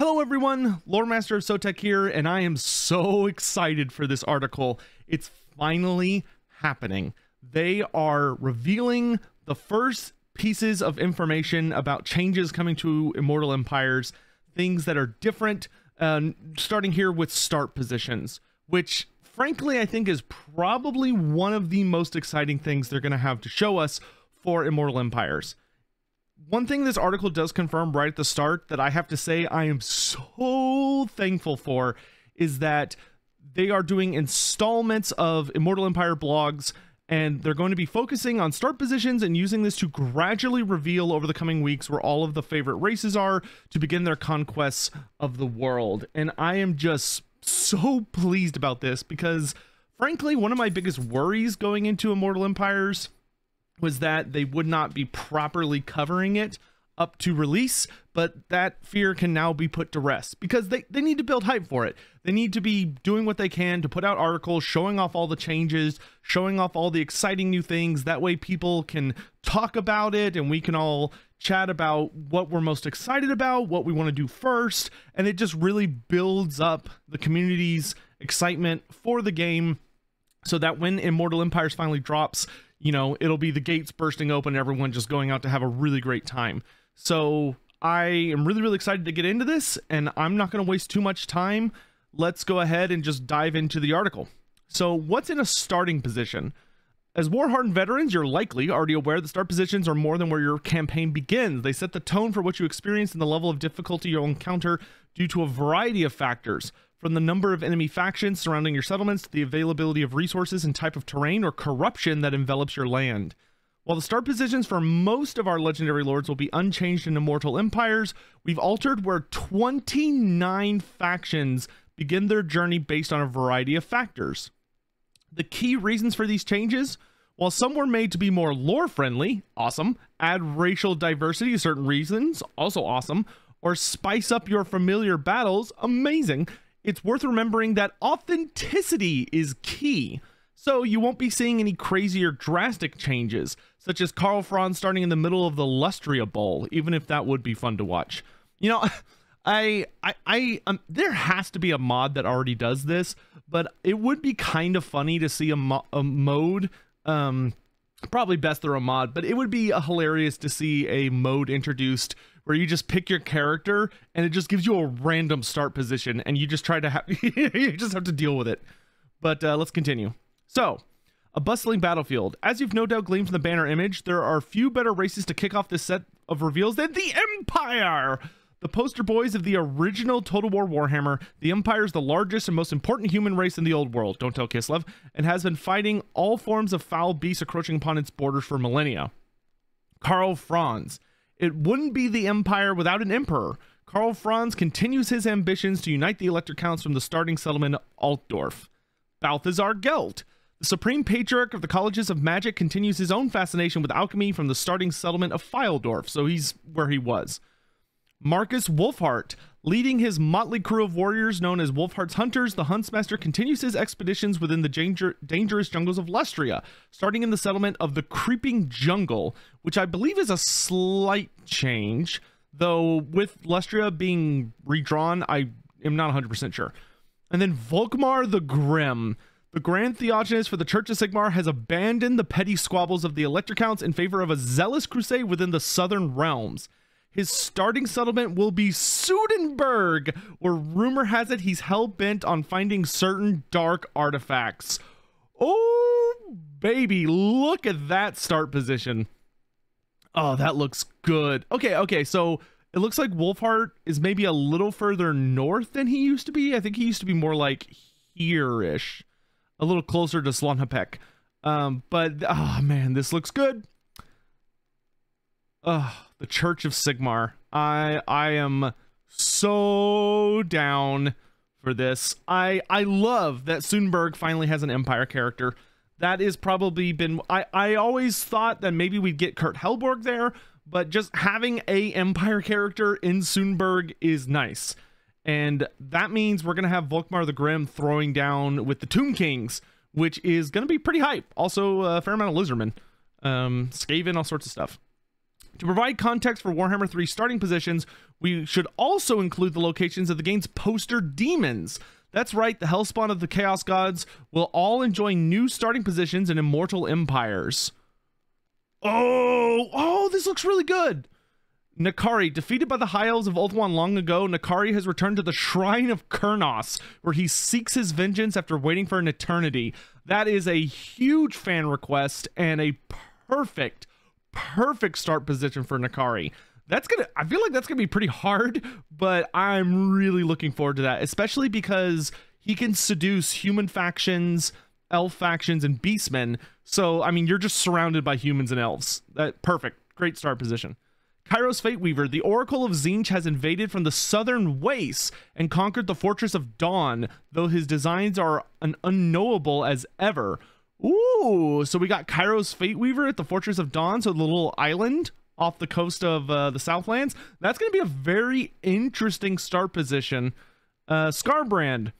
Hello everyone, Loremaster of Sotek here, and I am so excited for this article. It's finally happening. They are revealing the first pieces of information about changes coming to Immortal Empires, things that are different, uh, starting here with start positions, which frankly I think is probably one of the most exciting things they're going to have to show us for Immortal Empires one thing this article does confirm right at the start that I have to say I am so thankful for is that they are doing installments of Immortal Empire blogs and they're going to be focusing on start positions and using this to gradually reveal over the coming weeks where all of the favorite races are to begin their conquests of the world. And I am just so pleased about this because frankly, one of my biggest worries going into Immortal Empires was that they would not be properly covering it up to release, but that fear can now be put to rest because they, they need to build hype for it. They need to be doing what they can to put out articles showing off all the changes, showing off all the exciting new things. That way people can talk about it and we can all chat about what we're most excited about, what we want to do first, and it just really builds up the community's excitement for the game so that when Immortal Empires finally drops, you know, it'll be the gates bursting open, everyone just going out to have a really great time. So I am really, really excited to get into this, and I'm not going to waste too much time. Let's go ahead and just dive into the article. So, what's in a starting position? As war hardened veterans, you're likely already aware that start positions are more than where your campaign begins. They set the tone for what you experience and the level of difficulty you'll encounter due to a variety of factors from the number of enemy factions surrounding your settlements to the availability of resources and type of terrain or corruption that envelops your land. While the start positions for most of our legendary lords will be unchanged in Immortal Empires, we've altered where 29 factions begin their journey based on a variety of factors. The key reasons for these changes while some were made to be more lore friendly, awesome, add racial diversity to certain reasons, also awesome, or spice up your familiar battles, amazing, it's worth remembering that authenticity is key. So you won't be seeing any crazy or drastic changes, such as Karl Franz starting in the middle of the Lustria Bowl, even if that would be fun to watch. You know, I, I, I, um, there has to be a mod that already does this, but it would be kind of funny to see a, mo- a mode, um, probably best through a mod, but it would be hilarious to see a mode introduced where you just pick your character and it just gives you a random start position and you just try to have you just have to deal with it. But uh, let's continue. So, a bustling battlefield. As you've no doubt gleaned from the banner image, there are few better races to kick off this set of reveals than the Empire. The poster boys of the original Total War Warhammer, the Empire is the largest and most important human race in the old world, don't tell Kislev, and has been fighting all forms of foul beasts encroaching upon its borders for millennia. Karl Franz, it wouldn't be the Empire without an emperor. Karl Franz continues his ambitions to unite the Elector Counts from the starting settlement Altdorf. Balthazar Gelt. The supreme patriarch of the colleges of magic continues his own fascination with alchemy from the starting settlement of Pfeildorf, so he's where he was. Markus Wulfhart. Leading his motley crew of warriors known as Wulfhart's Hunters, the Huntsmaster continues his expeditions within the danger- dangerous jungles of Lustria, starting in the settlement of the Creeping Jungle, which I believe is a slight change, though with Lustria being redrawn, I am not 100% sure. And then Volkmar the Grim. The Grand Theogonist for the Church of Sigmar has abandoned the petty squabbles of the Elector Counts in favor of a zealous crusade within the southern realms. His starting settlement will be Sudenburg, where rumor has it he's hell bent on finding certain dark artifacts. Oh, baby, look at that start position. Oh, that looks good. Okay, okay, so it looks like Wulfhart is maybe a little further north than he used to be. I think he used to be more like here-ish, a little closer to Xlanhuapec. Um, but oh man, this looks good. Ugh the Church of Sigmar. I I am so down for this. I I love that Sudenburg finally has an Empire character. That is probably been I I always thought that maybe we'd get Kurt Helborg there, but just having a Empire character in Sudenburg is nice. And that means we're gonna have Volkmar the Grim throwing down with the Tomb Kings, which is gonna be pretty hype. Also, a fair amount of Lizardmen, um, Skaven, all sorts of stuff. To provide context for Warhammer 3 starting positions, we should also include the locations of the game's poster demons. That's right, the Hellspawn of the Chaos Gods will all enjoy new starting positions in Immortal Empires. Oh, oh, this looks really good. N'Kari, defeated by the High Elves of Ulthuan long ago, N'Kari has returned to the Shrine of Kurnous, where he seeks his vengeance after waiting for an eternity. That is a huge fan request and a perfect, perfect start position for N'Kari. That's gonna I feel like that's gonna be pretty hard, but I'm really looking forward to that, especially because he can seduce human factions, elf factions, and beastmen. So I mean you're just surrounded by humans and elves. That perfect. Great start position. Kairos Fateweaver, the Oracle of Tzeentch has invaded from the southern wastes and conquered the Fortress of Dawn, though his designs are an unknowable as ever. Ooh, so we got Kairos Fateweaver at the Fortress of Dawn, so the little island off the coast of uh, the Southlands. That's going to be a very interesting start position. Uh, Skarbrand,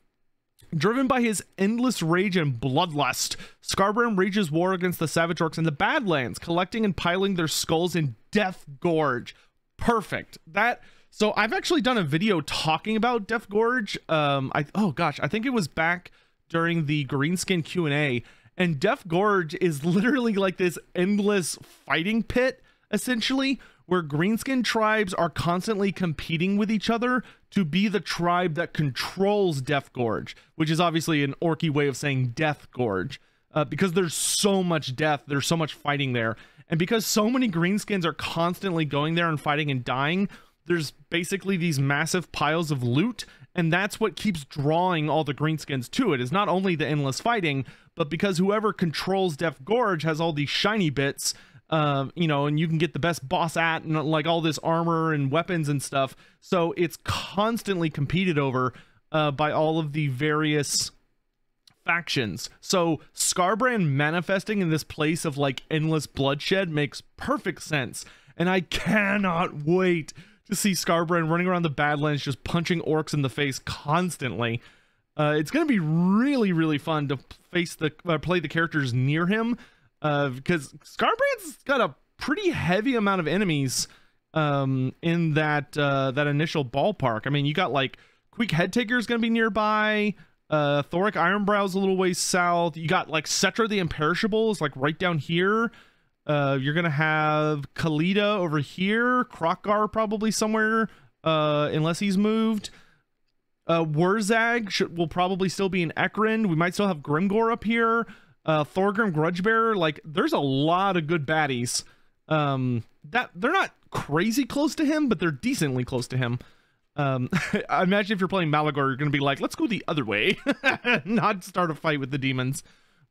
driven by his endless rage and bloodlust, Skarbrand rages war against the Savage Orcs in the Badlands, collecting and piling their skulls in Death Gorge. Perfect. That. So I've actually done a video talking about Death Gorge. Um, I oh gosh, I think it was back during the Greenskin Q and A. And Death Gorge is literally like this endless fighting pit essentially, where greenskin tribes are constantly competing with each other to be the tribe that controls Death Gorge, which is obviously an orky way of saying Death Gorge. Uh, because there's so much death, there's so much fighting there. And because so many greenskins are constantly going there and fighting and dying, there's basically these massive piles of loot and that's what keeps drawing all the greenskins to it is not only the endless fighting but because whoever controls death gorge has all these shiny bits um, you know, and you can get the best boss at and like all this armor and weapons and stuff. So it's constantly competed over uh, by all of the various factions. So Skarbrand manifesting in this place of like endless bloodshed makes perfect sense. And I cannot wait to see Skarbrand running around the Badlands just punching orcs in the face constantly. Uh, it's going to be really, really fun to face the uh, play the characters near him because uh, Skarbrand's got a pretty heavy amount of enemies um, in that uh, that initial ballpark. I mean, you got like Queek Headtaker is going to be nearby. Uh, Thoric Ironbrow's a little ways south. You got like Settra the Imperishable is like right down here. Uh, you're gonna have Khalida over here. Kroq-Gar probably somewhere, uh, unless he's moved. Uh, Wurzag should, will probably still be in Ekrund. We might still have Grimgor up here uh Thorgrim Grudgebearer, like there's a lot of good baddies. Um that they're not crazy close to him, but they're decently close to him. Um I imagine if you're playing Malagor, you're gonna be like, let's go the other way, not start a fight with the demons.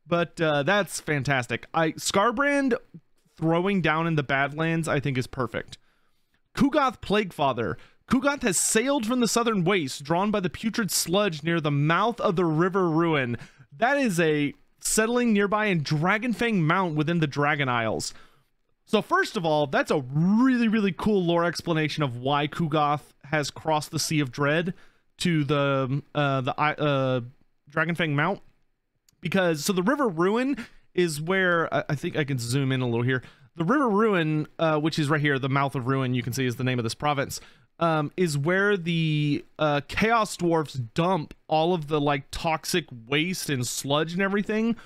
But uh that's fantastic. I Skarbrand throwing down in the Badlands, I think is perfect. Ku'gath Plaguefather. Ku'gath has sailed from the southern waste, drawn by the putrid sludge near the mouth of the River Ruin. That is a settling nearby in Dragonfang Mount within the Dragon Isles. So first of all, that's a really, really cool lore explanation of why Ku'gath has crossed the Sea of Dread to the uh, the uh, Dragonfang Mount. Because so the River Ruin is where I, I think I can zoom in a little here. The River Ruin, uh, which is right here, the mouth of Ruin, you can see is the name of this province um, is where the uh, Chaos Dwarfs dump all of the like toxic waste and sludge and everything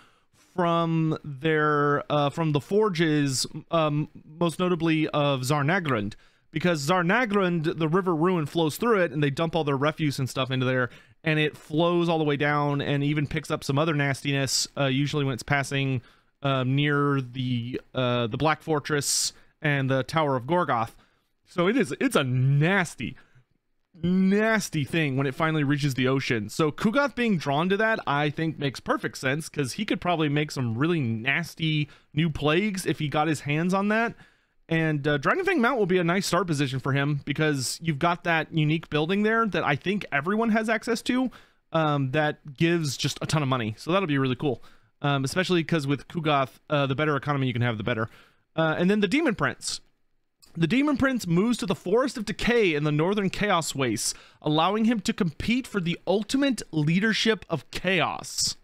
from their uh, from the forges, um, most notably of Zharr-Naggrund, because Zharr-Naggrund, the River Ruin flows through it, and they dump all their refuse and stuff into there, and it flows all the way down, and even picks up some other nastiness. Uh, usually when it's passing uh, near the uh, the Black Fortress and the Tower of Gorgoth. So it is it's a nasty nasty thing when it finally reaches the ocean. So Ku'gath being drawn to that, I think makes perfect sense because he could probably make some really nasty new plagues if he got his hands on that. And uh, Dragonfang Mount will be a nice start position for him because you've got that unique building there that I think everyone has access to um, that gives just a ton of money. So that'll be really cool, um, especially because with Ku'gath, uh, the better economy you can have, the better. Uh, and then the Demon Prince. The Demon Prince moves to the Forest of Decay in the Northern Chaos Wastes, allowing him to compete for the ultimate leadership of chaos.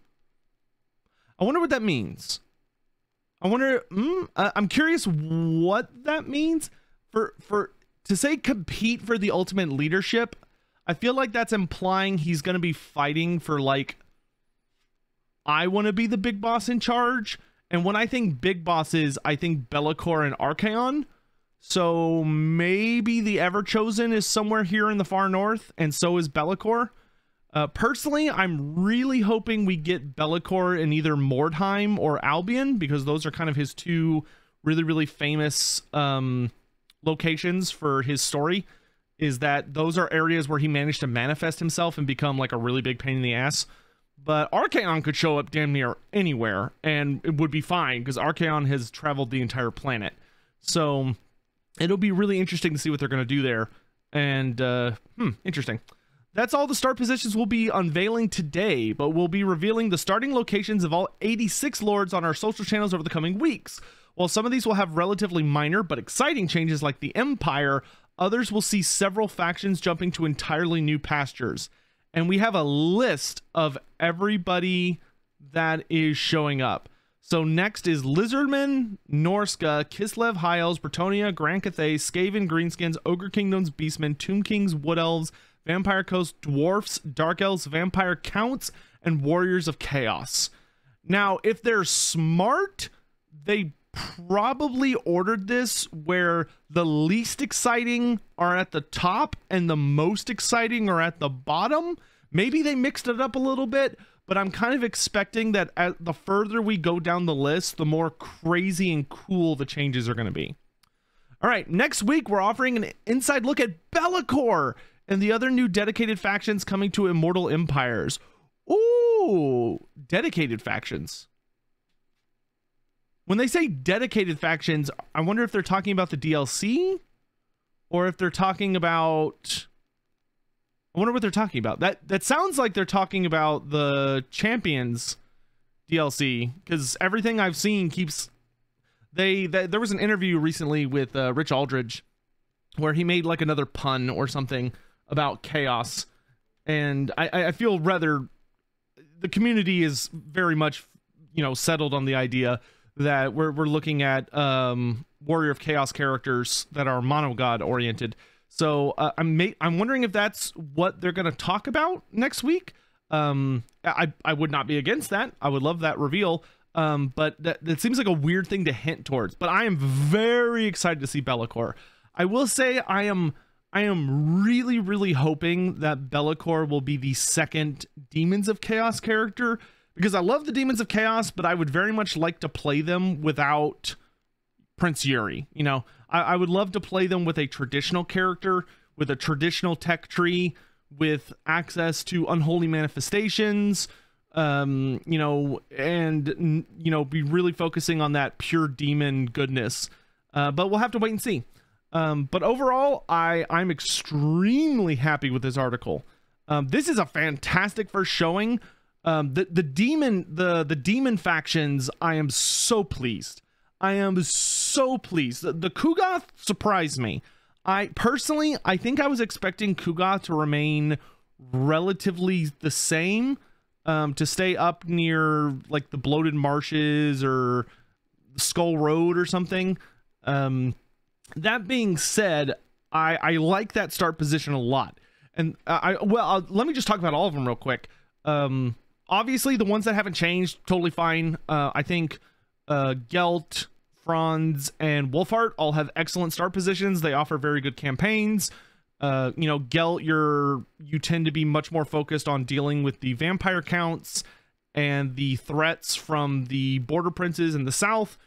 I wonder what that means. I wonder, mm, I'm curious what that means, for for to say compete for the ultimate leadership, I feel like that's implying he's going to be fighting for like I want to be the big boss in charge. And when I think big bosses, I think Be'lakor and Archaon. So maybe the Everchosen is somewhere here in the far north, and so is Be'lakor. Uh, personally, I'm really hoping we get Be'lakor in either Mordheim or Albion because those are kind of his two really, really famous um, locations for his story. Is that those are areas where he managed to manifest himself and become like a really big pain in the ass. But Archaon could show up damn near anywhere and it would be fine because Archaon has traveled the entire planet. So it'll be really interesting to see what they're going to do there. And, uh, hmm, interesting. That's all the start positions we'll be unveiling today, but we'll be revealing the starting locations of all 86 lords on our social channels over the coming weeks. While some of these will have relatively minor but exciting changes like the Empire, others will see several factions jumping to entirely new pastures. And we have a list of everybody that is showing up. So next is Lizardmen, Norsca, Kislev High Elves, Bretonnia, Grand Cathay, Skaven, Greenskins, Ogre Kingdoms, Beastmen, Tomb Kings, Wood Elves, Vampire Coast, Dwarfs, Dark Elves, Vampire Counts, and Warriors of Chaos. Now, if they're smart, they probably ordered this where the least exciting are at the top and the most exciting are at the bottom. Maybe they mixed it up a little bit, but I'm kind of expecting that as the further we go down the list, the more crazy and cool the changes are going to be. All right, next week we're offering an inside look at Be'lakor and the other new dedicated factions coming to Immortal Empires. Ooh, dedicated factions. When they say dedicated factions, I wonder if they're talking about the DLC or if they're talking about I wonder what they're talking about. That that sounds like they're talking about the Champions DLC cuz everything I've seen keeps they, they there was an interview recently with uh, Rich Aldridge where he made like another pun or something about chaos and I, I feel rather the community is very much you know settled on the idea that we're, we're looking at um, warrior of chaos characters that are mono god oriented so uh, i'm i'm wondering if that's what they're going to talk about next week. Um, i i would not be against that. I would love that reveal. Um, but that, that seems like a weird thing to hint towards. But i am very excited to see Be'lakor i will say i am I am really, really hoping that Be'lakor will be the second Demons of Chaos character because I love the Demons of Chaos, but I would very much like to play them without Prince Yuri. You know, I, I would love to play them with a traditional character, with a traditional tech tree, with access to unholy manifestations, um, you know, and, you know, be really focusing on that pure demon goodness. Uh, but we'll have to wait and see. Um, but overall, I I'm extremely happy with this article. Um, this is a fantastic first showing. Um, the the demon the the demon factions. I am so pleased. I am so pleased. The, the Ku'gath surprised me. I personally, I think I was expecting Ku'gath to remain relatively the same, um, to stay up near like the bloated marshes or Skull Road or something. Um, that being said, I I like that start position a lot. And I well, I'll, let me just talk about all of them real quick. Um, obviously the ones that haven't changed, totally fine. Uh, I think uh, Gelt, Franz, and Wulfhart all have excellent start positions. They offer very good campaigns. Uh, you know, Gelt, you're you tend to be much more focused on dealing with the vampire counts and the threats from the border princes in the south,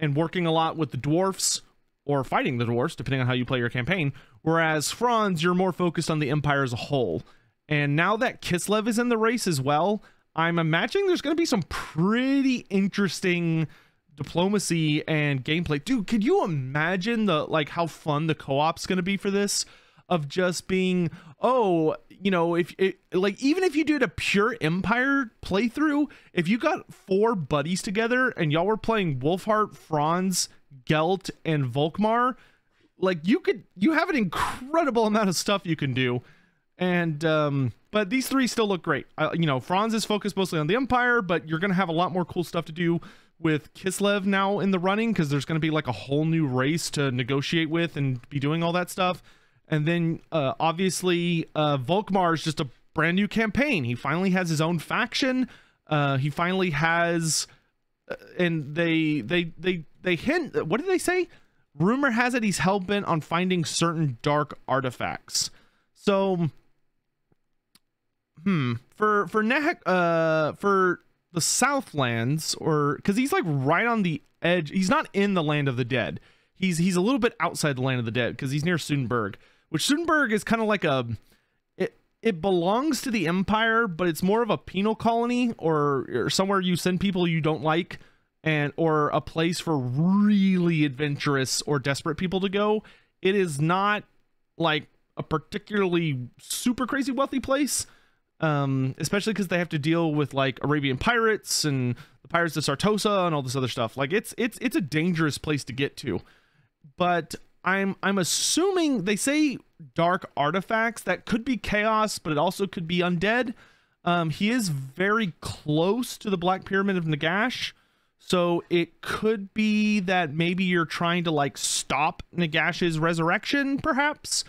and working a lot with the dwarfs or fighting the dwarfs, depending on how you play your campaign. Whereas Franz, you're more focused on the Empire as a whole. And now that Kislev is in the race as well, I'm imagining there's going to be some pretty interesting diplomacy and gameplay. Dude, could you imagine the like how fun the co-op's going to be for this? Of just being, oh, you know, if it like even if you did a pure Empire playthrough, if you got four buddies together and y'all were playing Wulfhart, Franz, Gelt and Volkmar, like you could you have an incredible amount of stuff you can do. And um but these three still look great. Uh, you know, Franz is focused mostly on the Empire, but you're to have a lot more cool stuff to do with Kislev now in the running because there's going to be like a whole new race to negotiate with and be doing all that stuff. And then uh, obviously uh, Volkmar is just a brand new campaign. He finally has his own faction. Uh, he finally has, uh, and they they they they hint. What did they say? Rumor has it he's hell bent on finding certain dark artifacts. So, hmm, for for Nehek, uh, for the Southlands, or because he's like right on the edge. He's not in the land of the dead. He's he's a little bit outside the land of the dead because he's near Sudenburg, which Sudenburg is kind of like a it it belongs to the Empire, but it's more of a penal colony or, or somewhere you send people you don't like and or a place for really adventurous or desperate people to go. It is not like a particularly super crazy wealthy place um, especially because they have to deal with like Arabian pirates and the pirates of Sartosa and all this other stuff. Like it's it's it's a dangerous place to get to. But I'm I'm assuming they say dark artifacts that could be chaos, but it also could be undead. Um, he is very close to the Black Pyramid of Nagash, so it could be that maybe you're trying to like stop Nagash's resurrection, perhaps,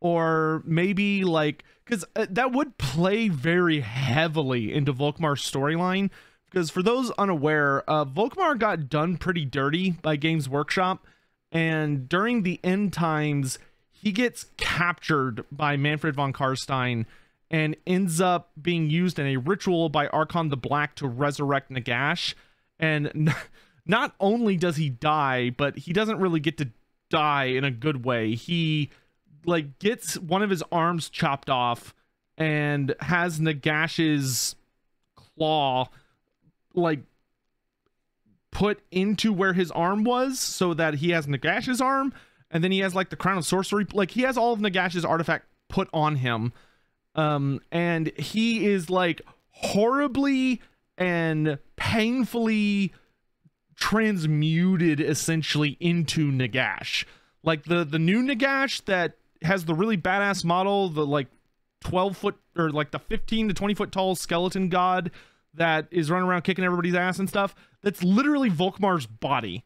or maybe like because uh, that would play very heavily into Volkmar's storyline. Because for those unaware, uh, Volkmar got done pretty dirty by Games Workshop, and during the end times, he gets captured by Mannfred von Carstein and ends up being used in a ritual by Arkhan the Black to resurrect Nagash. And not only does he die, but he doesn't really get to die in a good way. He like gets one of his arms chopped off and has Nagash's claw like put into where his arm was so that he has Nagash's arm and then he has like the crown of sorcery like he has all of Nagash's artifact put on him. Um and he is like horribly and painfully transmuted essentially into Nagash. Like the the new Nagash that has the really badass model, the like 12 foot or like the 15 to 20 foot tall skeleton god that is running around kicking everybody's ass and stuff. That's literally Volkmar's body,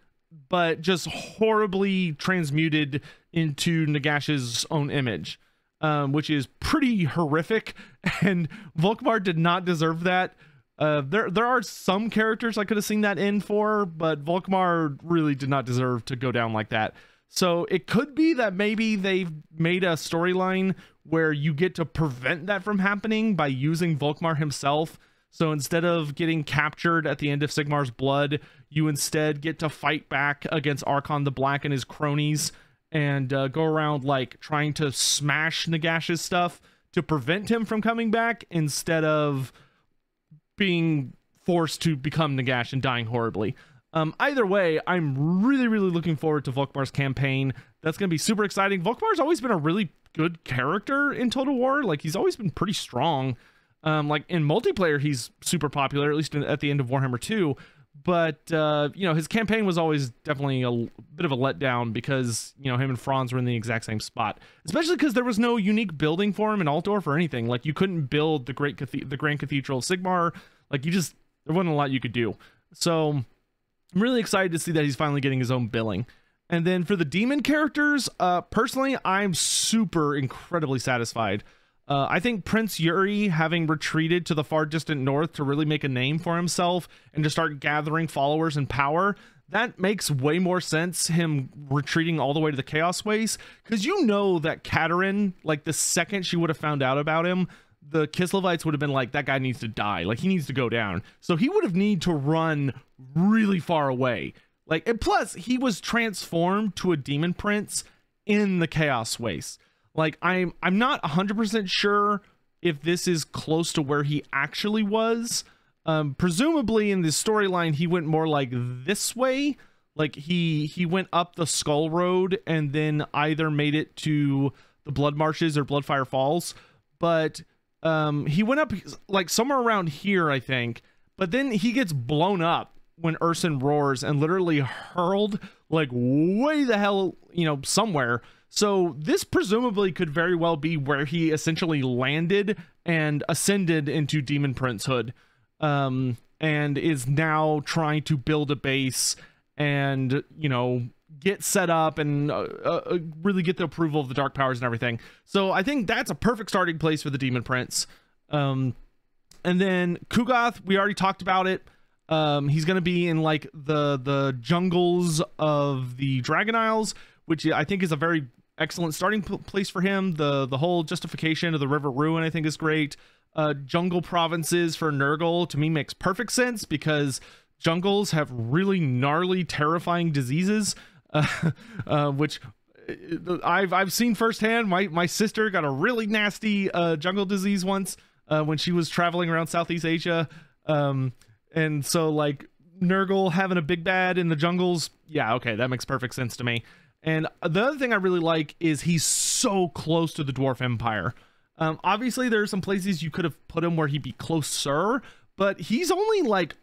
but just horribly transmuted into Nagash's own image, um, which is pretty horrific. And Volkmar did not deserve that. Uh, there, there are some characters I could have seen that in for, but Volkmar really did not deserve to go down like that. So it could be that maybe they've made a storyline where you get to prevent that from happening by using Volkmar himself. So instead of getting captured at the end of Sigmar's blood, you instead get to fight back against Arkhan the Black and his cronies and uh, go around like trying to smash Nagash's stuff to prevent him from coming back instead of being forced to become Nagash and dying horribly. Um, either way, I'm really, really looking forward to Volkmar's campaign. That's going to be super exciting. Volkmar's always been a really good character in Total War. Like, he's always been pretty strong. Um, like, in multiplayer, he's super popular, at least at the end of Warhammer 2. But, uh, you know, his campaign was always definitely a bit of a letdown because, you know, him and Franz were in the exact same spot. Especially because there was no unique building for him in Altdorf or anything. Like, you couldn't build the great the Grand Cathedral of Sigmar. Like, you just, there wasn't a lot you could do. So, I'm really excited to see that he's finally getting his own billing. And then for the demon characters, uh, personally, I'm super incredibly satisfied. Uh, I think Prince Yuri, having retreated to the far distant north to really make a name for himself and to start gathering followers and power, that makes way more sense. Him retreating all the way to the Chaos Waste, because you know that Katarin, like the second she would have found out about him, the Kislevites would have been like, that guy needs to die. Like he needs to go down. So he would have need to run really far away. Like, and plus he was transformed to a demon prince in the Chaos Waste. Like I'm, I'm not hundred percent sure if this is close to where he actually was. Um, presumably in the storyline, he went more like this way. Like he he went up the Skull Road and then either made it to the Blood Marshes or Bloodfire Falls. But um, he went up like somewhere around here, I think, but then he gets blown up when Ursun roars and literally hurled like way the hell, you know, somewhere. So this presumably could very well be where he essentially landed and ascended into Demon Princehood. Um, and is now trying to build a base and you know get set up and uh, uh, really get the approval of the dark powers and everything. So I think that's a perfect starting place for the Demon Prince. Um, and then Ku'gath, we already talked about it. Um, he's going to be in like the the jungles of the Dragon Isles, which I think is a very excellent starting place for him. The the whole justification of the River Ruin I think is great. Uh, jungle provinces for Nurgle to me makes perfect sense because jungles have really gnarly, terrifying diseases, uh, which uh, I've I've seen firsthand. My my sister got a really nasty uh, jungle disease once uh, when she was traveling around Southeast Asia. Um, and so like Nurgle having a big bad in the jungles, yeah, okay, that makes perfect sense to me. And the other thing I really like is he's so close to the Dwarf Empire. Um, obviously, there are some places you could have put him where he'd be closer, but he's only like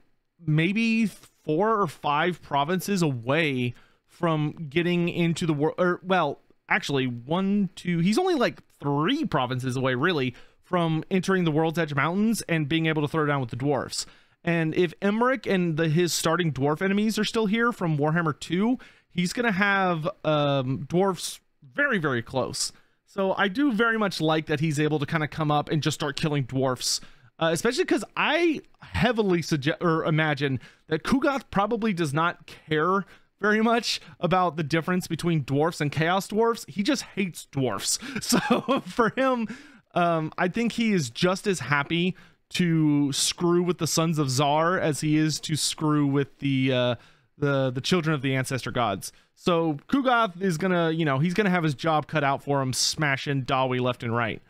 maybe four or five provinces away from getting into the world. Or well, actually, one, two. He's only like three provinces away, really, from entering the World's Edge Mountains and being able to throw down with the dwarfs. And if Emeric and the his starting dwarf enemies are still here from Warhammer 2, he's going to have um, dwarfs very, very close. So I do very much like that he's able to kind of come up and just start killing dwarfs. Uh, especially because I heavily suggest or imagine that Ku'gath probably does not care very much about the difference between dwarfs and chaos dwarfs. He just hates dwarfs. So for him, um, I think he is just as happy to screw with the sons of Zar as he is to screw with the uh, the the children of the ancestor gods. So Ku'gath is gonna, you know, he's gonna have his job cut out for him, smashing Dawi left and right.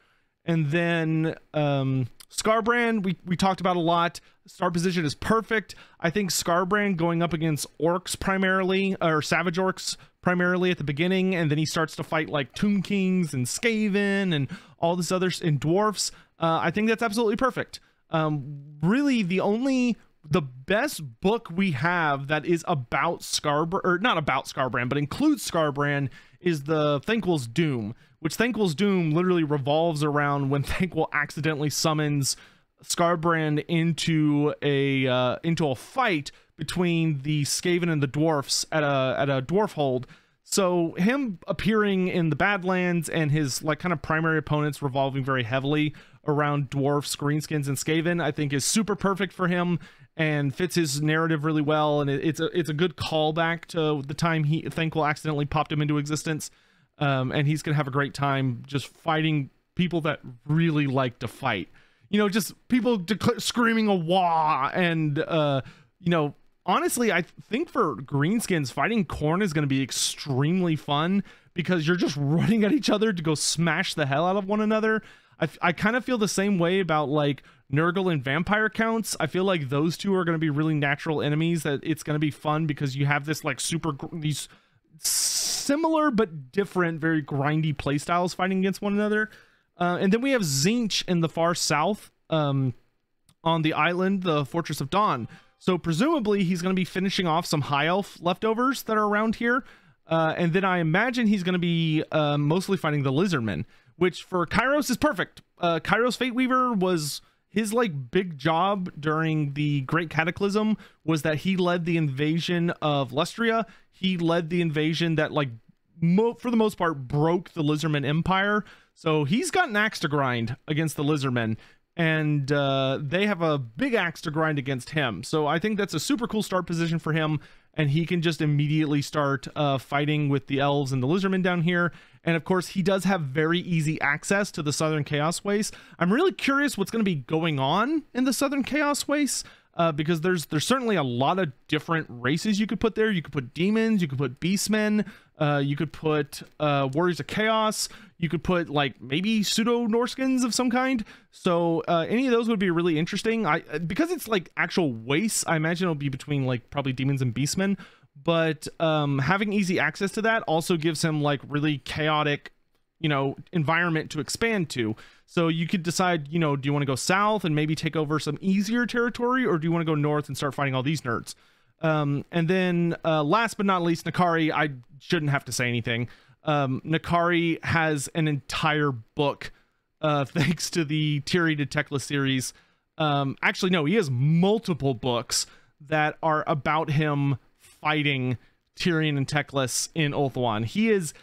And then um, Skarbrand, we we talked about a lot. Star position is perfect. I think Skarbrand going up against orcs primarily, or savage orcs primarily at the beginning, and then he starts to fight like Tomb Kings and Skaven and all this other and dwarfs. Uh, I think that's absolutely perfect. Um, really, the only the best book we have that is about Skarbrand, or not about Skarbrand, but includes Skarbrand is the Thanquol's Doom, which Thanquol's Doom literally revolves around when Thanquol accidentally summons Skarbrand into a uh, into a fight between the Skaven and the dwarfs at a at a dwarf hold. So him appearing in the Badlands and his like kind of primary opponents revolving very heavily around dwarfs, greenskins, and Skaven, I think is super perfect for him and fits his narrative really well. And it, it's a it's a good callback to the time he Thanquol accidentally popped him into existence. Um, and he's gonna have a great time just fighting people that really like to fight. You know, just people screaming a wah and uh, you know, honestly, I think for greenskins, fighting Khorne is going to be extremely fun because you're just running at each other to go smash the hell out of one another. I, I kind of feel the same way about like Nurgle and vampire counts. I feel like those two are going to be really natural enemies that it's going to be fun because you have this like super these similar but different very grindy playstyles fighting against one another. Uh, and then we have Tzeentch in the far south um, on the island, the Fortress of Dawn. So presumably he's going to be finishing off some high elf leftovers that are around here. Uh, and then I imagine he's going to be uh, mostly fighting the Lizardmen, which for Kairos is perfect. Uh, Kairos Fate Weaver was his like big job during the Great Cataclysm was that he led the invasion of Lustria. He led the invasion that like mo- for the most part broke the Lizardman Empire. So he's got an axe to grind against the Lizardmen and uh, they have a big axe to grind against him. So I think that's a super cool start position for him, and he can just immediately start uh, fighting with the elves and the lizardmen down here. And of course, he does have very easy access to the Southern Chaos Waste. I'm really curious what's going to be going on in the Southern Chaos Waste. Uh, because there's there's certainly a lot of different races you could put there. You could put demons, you could put beastmen, uh, you could put uh, warriors of chaos, you could put like maybe pseudo Norskins of some kind. So uh, any of those would be really interesting. I uh, because it's like actual wastes. I imagine it'll be between like probably demons and beastmen. But um, having easy access to that also gives him like really chaotic, you know, environment to expand to. So you could decide, you know, do you want to go south and maybe take over some easier territory, or do you want to go north and start fighting all these nerds? Um, and then uh, last but not least, N'Kari, I shouldn't have to say anything um, N'Kari has an entire book, uh, thanks to the Tiri de Tekla series. Um, actually, no, he has multiple books that are about him fighting Tyrion and Teclis in Ulthuan. He is,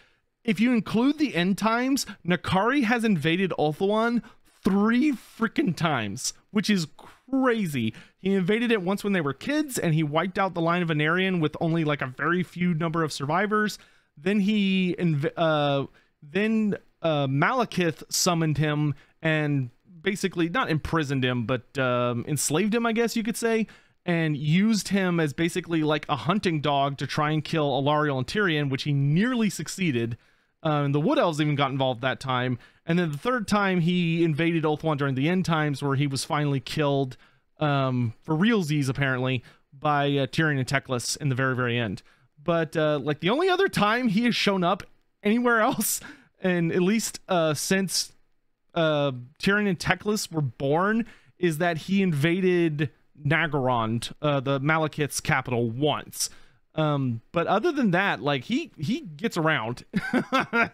if you include the end times, N'Kari has invaded Ulthuan three freaking times, which is crazy. He invaded it once when they were kids, and he wiped out the line of Aenarion with only like a very few number of survivors. Then he, inv- uh, then uh, Malekith summoned him and basically not imprisoned him, but um, enslaved him, I guess you could say, and used him as basically like a hunting dog to try and kill Alarielle and Tyrion, which he nearly succeeded. Uh, and the Wood Elves even got involved that time. And then the third time he invaded Ulthuan during the end times, where he was finally killed um, for realsies, apparently, by uh, Tyrion and Teclis in the very, very end. But uh, like the only other time he has shown up anywhere else, and at least uh, since uh, Tyrion and Teclis were born, is that he invaded Naggarond, uh, the Malekith's capital, once. Um, but other than that, like he he gets around, uh,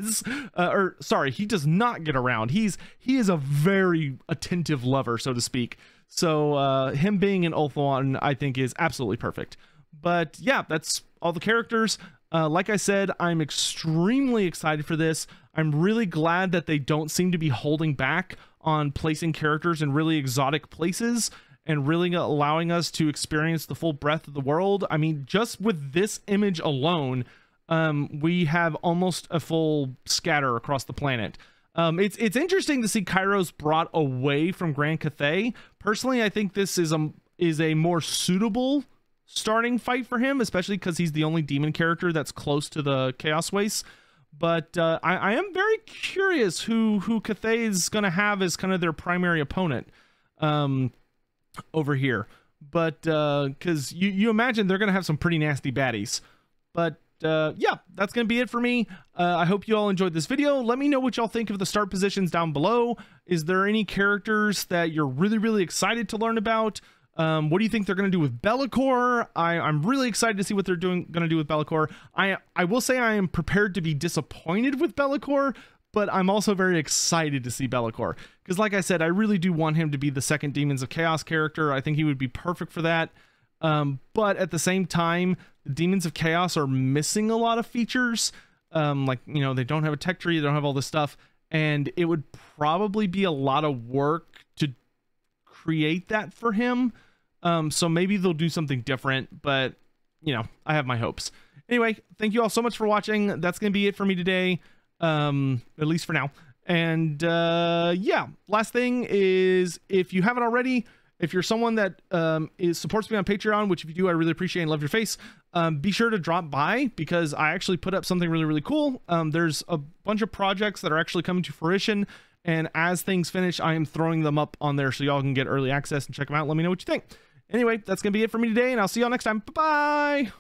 or sorry, he does not get around. He's he is a very attentive lover, so to speak. So uh, him being an Ulthuan, I think, is absolutely perfect. But yeah, that's all the characters. Uh, like I said, I'm extremely excited for this. I'm really glad that they don't seem to be holding back on placing characters in really exotic places and really allowing us to experience the full breadth of the world. I mean, just with this image alone, um, we have almost a full scatter across the planet. Um, it's it's interesting to see Kairos brought away from Grand Cathay. Personally, I think this is a is a more suitable starting fight for him, especially because he's the only demon character that's close to the Chaos Waste. But uh, I, I, am very curious who who Cathay is going to have as kind of their primary opponent. Um, over here. But because uh, you you imagine they're gonna have some pretty nasty baddies. But uh, yeah, that's gonna be it for me. Uh, I hope you all enjoyed this video. Let me know what y'all think of the start positions down below. Is there any characters that you're really really excited to learn about? Um, what do you think they're going to do with Be'lakor? I, I'm really excited to see what they're doing going to do with Be'lakor. I I will say I am prepared to be disappointed with Be'lakor, but I'm also very excited to see Be'lakor because, like I said, I really do want him to be the second Demons of Chaos character. I think he would be perfect for that. Um, but at the same time, the Demons of Chaos are missing a lot of features. Um, like you know, they don't have a tech tree, they don't have all this stuff, and it would probably be a lot of work to create that for him. Um, so maybe they'll do something different, but you know, I have my hopes. Anyway, thank you all so much for watching. That's gonna be it for me today um, at least for now. And uh, yeah, last thing is if you haven't already, if you're someone that um, is supports me on Patreon, which if you do, I really appreciate and love your face, um, be sure to drop by because I actually put up something really, really cool. Um, there's a bunch of projects that are actually coming to fruition. And as things finish, I am throwing them up on there so y'all can get early access and check them out. Let me know what you think. Anyway, that's going to be it for me today, and I'll see y'all next time. Bye bye.